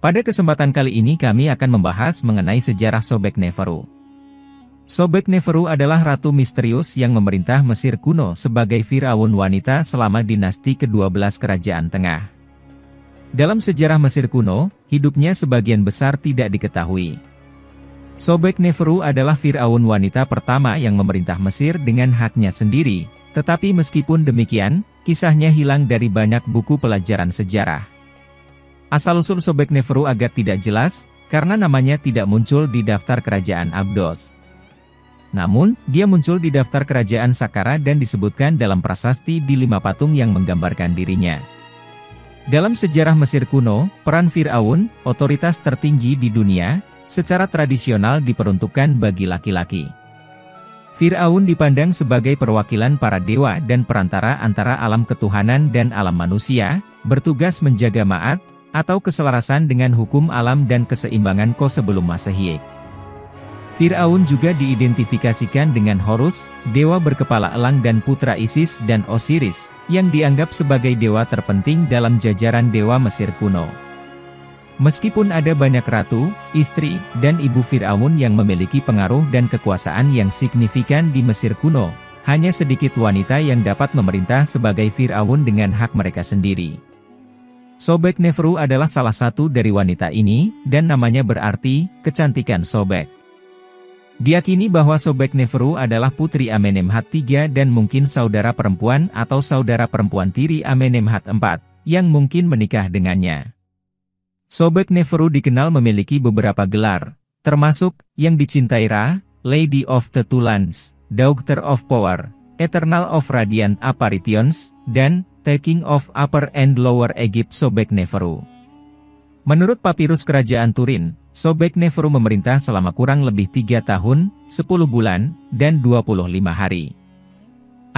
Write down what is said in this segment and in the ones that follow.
Pada kesempatan kali ini kami akan membahas mengenai sejarah Sobek Neferu. Sobek Neferu adalah ratu misterius yang memerintah Mesir kuno sebagai Firaun wanita selama dinasti ke-12 Kerajaan Tengah. Dalam sejarah Mesir kuno, hidupnya sebagian besar tidak diketahui. Sobek Neferu adalah Firaun wanita pertama yang memerintah Mesir dengan haknya sendiri, tetapi meskipun demikian, kisahnya hilang dari banyak buku pelajaran sejarah. Asal-usul Sobek Neferu agak tidak jelas, karena namanya tidak muncul di daftar kerajaan Abdos. Namun, dia muncul di daftar kerajaan Sakara dan disebutkan dalam prasasti di lima patung yang menggambarkan dirinya. Dalam sejarah Mesir kuno, peran Fir'aun, otoritas tertinggi di dunia, secara tradisional diperuntukkan bagi laki-laki. Fir'aun dipandang sebagai perwakilan para dewa dan perantara antara alam ketuhanan dan alam manusia, bertugas menjaga ma'at, atau keselarasan dengan hukum alam dan keseimbangan ko sebelum masehi. Fir'aun juga diidentifikasikan dengan Horus, dewa berkepala elang dan putra Isis dan Osiris, yang dianggap sebagai dewa terpenting dalam jajaran dewa Mesir kuno. Meskipun ada banyak ratu, istri, dan ibu Fir'aun yang memiliki pengaruh dan kekuasaan yang signifikan di Mesir kuno, hanya sedikit wanita yang dapat memerintah sebagai Fir'aun dengan hak mereka sendiri. Sobek Nefru adalah salah satu dari wanita ini, dan namanya berarti, kecantikan Sobek. Diakini bahwa Sobek Nefru adalah putri Amenemhat III dan mungkin saudara perempuan atau saudara perempuan tiri Amenemhat IV, yang mungkin menikah dengannya. Sobek Nefru dikenal memiliki beberapa gelar, termasuk, yang dicintai Ra, Lady of the Two Lands, Daughter of Power, Eternal of Radiant Apparitions, dan Taking of Upper and Lower Egypt Sobek Neferu. Menurut papirus kerajaan Turin, Sobek Neferu memerintah selama kurang lebih 3 tahun, 10 bulan, dan 25 hari.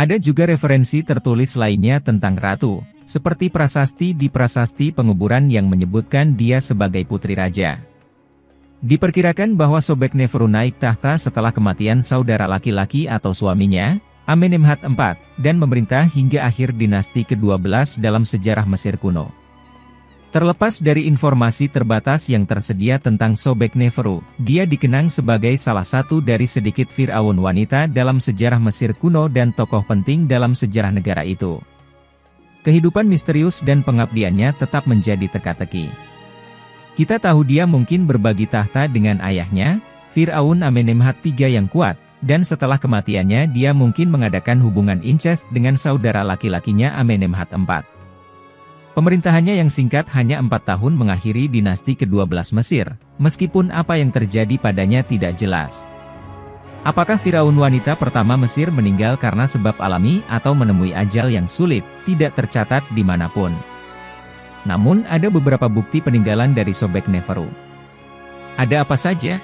Ada juga referensi tertulis lainnya tentang ratu, seperti prasasti di prasasti penguburan yang menyebutkan dia sebagai putri raja. Diperkirakan bahwa Sobek Neferu naik tahta setelah kematian saudara laki-laki atau suaminya, Amenemhat IV, dan memerintah hingga akhir dinasti ke-12 dalam sejarah Mesir kuno. Terlepas dari informasi terbatas yang tersedia tentang Sobek Neferu, dia dikenang sebagai salah satu dari sedikit Fir'aun wanita dalam sejarah Mesir kuno dan tokoh penting dalam sejarah negara itu. Kehidupan misterius dan pengabdiannya tetap menjadi teka-teki. Kita tahu dia mungkin berbagi tahta dengan ayahnya, Fir'aun Amenemhat III yang kuat, dan setelah kematiannya dia mungkin mengadakan hubungan incest dengan saudara laki-lakinya Amenemhat IV. Pemerintahannya yang singkat hanya empat tahun mengakhiri dinasti ke-12 Mesir, meskipun apa yang terjadi padanya tidak jelas. Apakah Firaun wanita pertama Mesir meninggal karena sebab alami atau menemui ajal yang sulit, tidak tercatat di mana pun. Namun ada beberapa bukti peninggalan dari Sobek Neferu. Ada apa saja?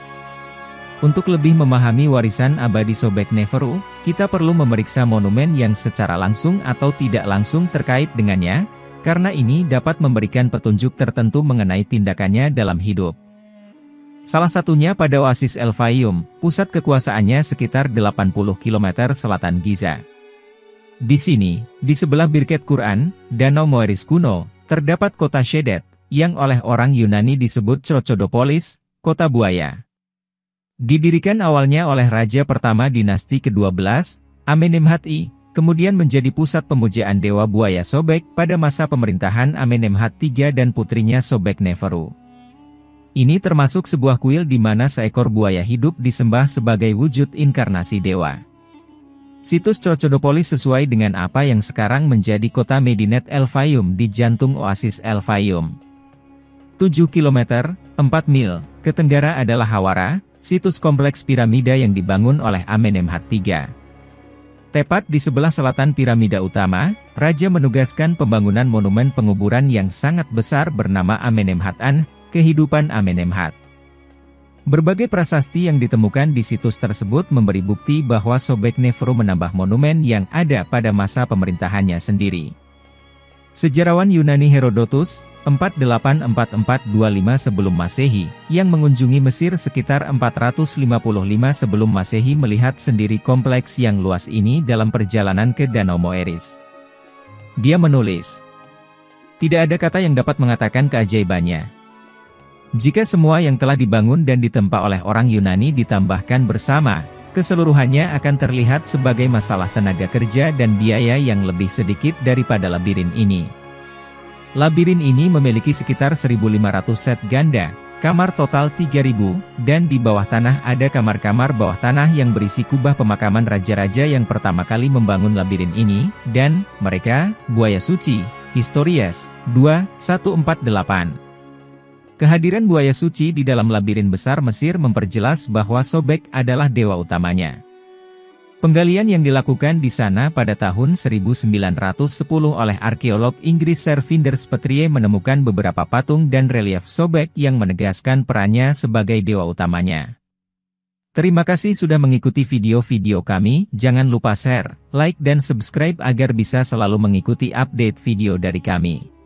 Untuk lebih memahami warisan abadi Sobek Neferu, kita perlu memeriksa monumen yang secara langsung atau tidak langsung terkait dengannya, karena ini dapat memberikan petunjuk tertentu mengenai tindakannya dalam hidup. Salah satunya pada Oasis El Fayum, pusat kekuasaannya sekitar 80 km selatan Giza. Di sini, di sebelah Birket Quran, Danau Moeris kuno, terdapat kota Shedet, yang oleh orang Yunani disebut Crocodopolis, kota buaya. Didirikan awalnya oleh Raja pertama dinasti ke-12, Amenemhat I, kemudian menjadi pusat pemujaan Dewa Buaya Sobek pada masa pemerintahan Amenemhat III dan putrinya Sobek Neferu. Ini termasuk sebuah kuil di mana seekor buaya hidup disembah sebagai wujud inkarnasi dewa. Situs Cocodopolis sesuai dengan apa yang sekarang menjadi kota Medinet El Fayum di jantung Oasis El Fayum. 7 km, 4 mil, ke tenggara adalah Hawara, situs kompleks piramida yang dibangun oleh Amenemhat III. Tepat di sebelah selatan piramida utama, Raja menugaskan pembangunan monumen penguburan yang sangat besar bernama Amenemhat An, kehidupan Amenemhat. Berbagai prasasti yang ditemukan di situs tersebut memberi bukti bahwa Sobek Nefru menambah monumen yang ada pada masa pemerintahannya sendiri. Sejarawan Yunani Herodotus, 484-425 sebelum Masehi, yang mengunjungi Mesir sekitar 455 sebelum Masehi melihat sendiri kompleks yang luas ini dalam perjalanan ke Danau Moeris. Dia menulis, Tidak ada kata yang dapat mengatakan keajaibannya. Jika semua yang telah dibangun dan ditempa oleh orang Yunani ditambahkan bersama, keseluruhannya akan terlihat sebagai masalah tenaga kerja dan biaya yang lebih sedikit daripada labirin ini. Labirin ini memiliki sekitar 1.500 set ganda, kamar total 3.000, dan di bawah tanah ada kamar-kamar bawah tanah yang berisi kubah pemakaman raja-raja yang pertama kali membangun labirin ini, dan, mereka, buaya suci, Historias, 2, 148. Kehadiran buaya suci di dalam labirin besar Mesir memperjelas bahwa Sobek adalah dewa utamanya. Penggalian yang dilakukan di sana pada tahun 1910 oleh arkeolog Inggris Sir Finders Petrie menemukan beberapa patung dan relief Sobek yang menegaskan perannya sebagai dewa utamanya. Terima kasih sudah mengikuti video-video kami, jangan lupa share, like dan subscribe agar bisa selalu mengikuti update video dari kami.